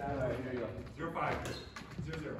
Saturday. Zero five. Zero zero.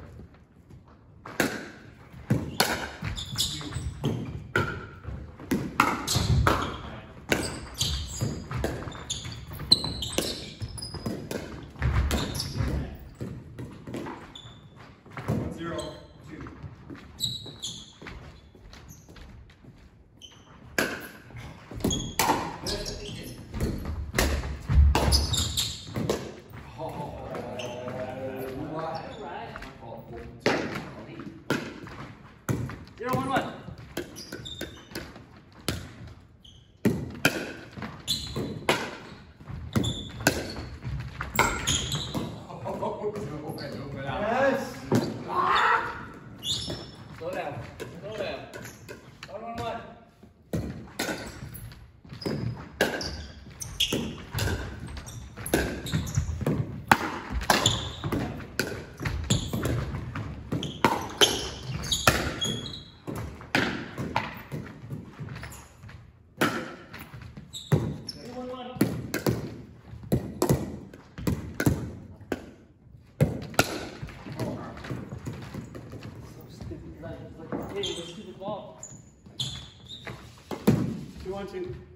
wanting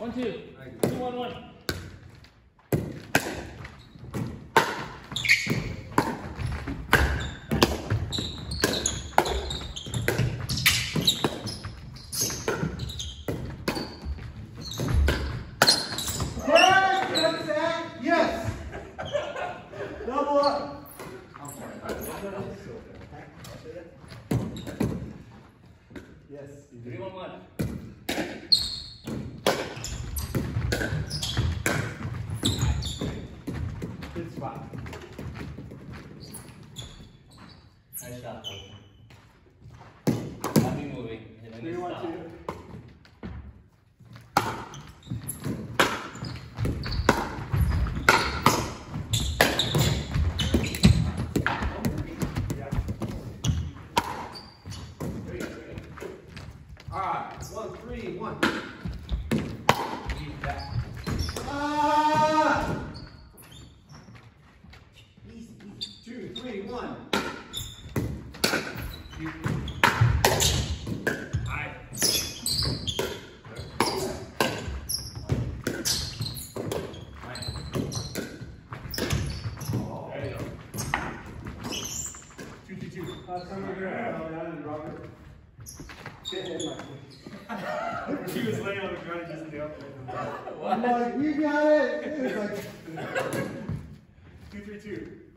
One, two. Two, one, one. 32.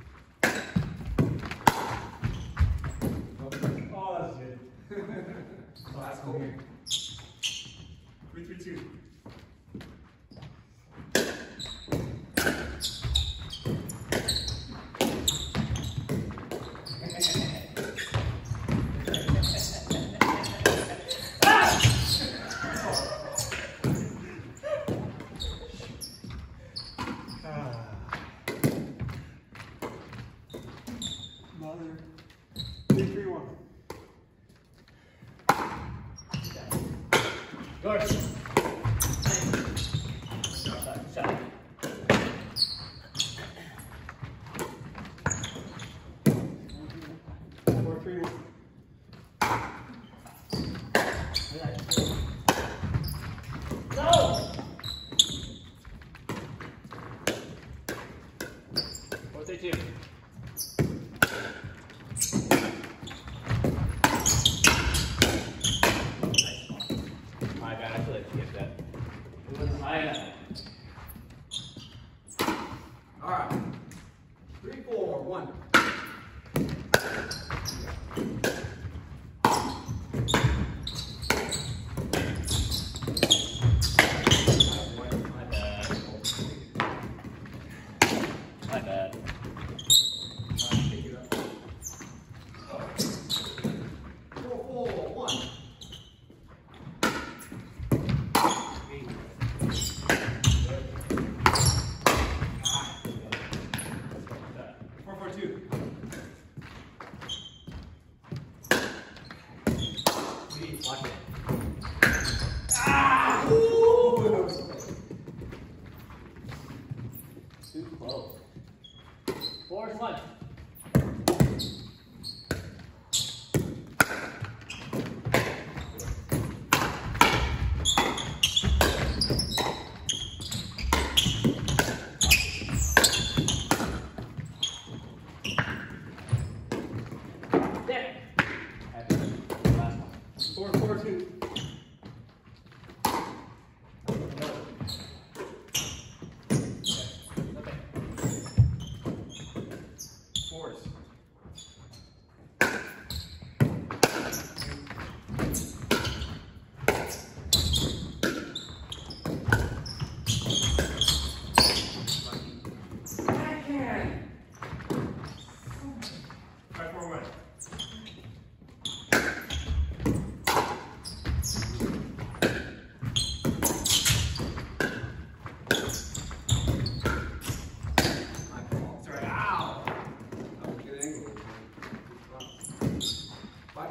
Forward. Sorry, sorry.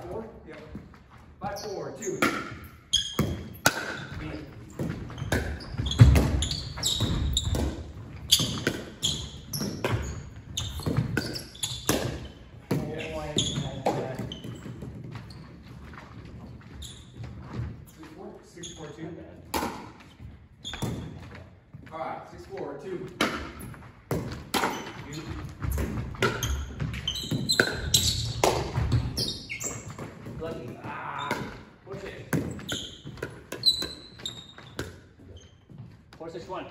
four? Yep. Five, four, two. Eight. This one?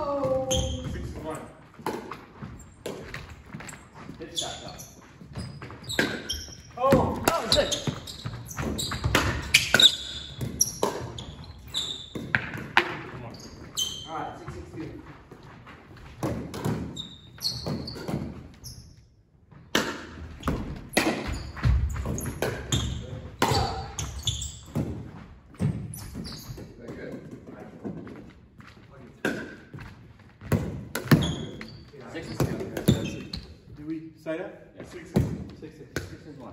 Oh. Six is two. That's, we say that? Yeah. Six is, six is, six is one.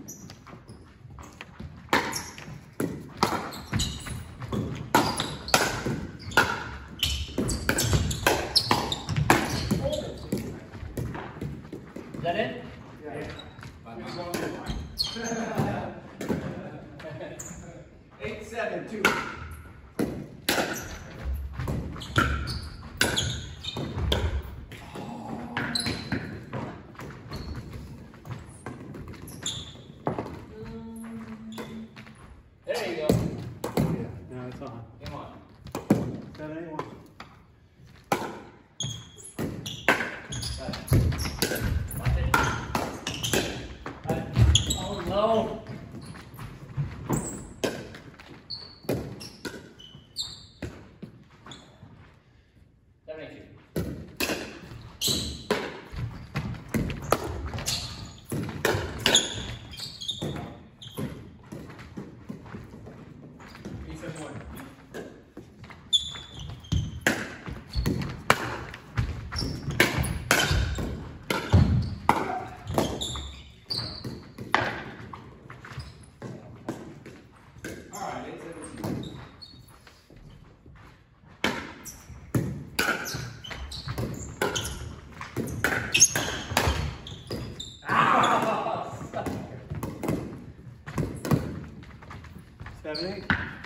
Seven, eight.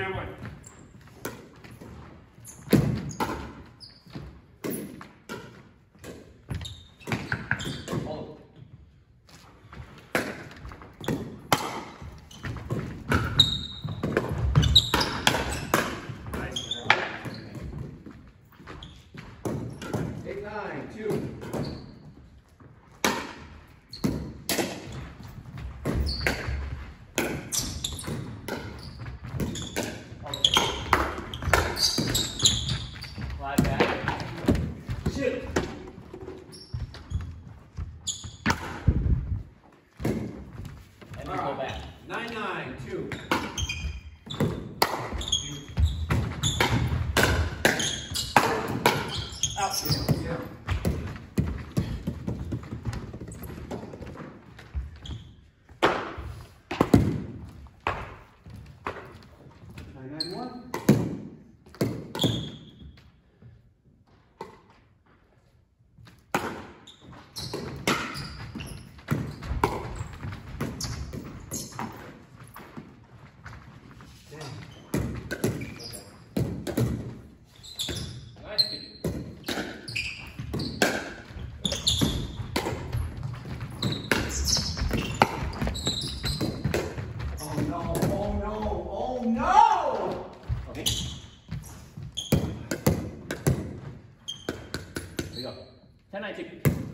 Eight, nine, Here we go.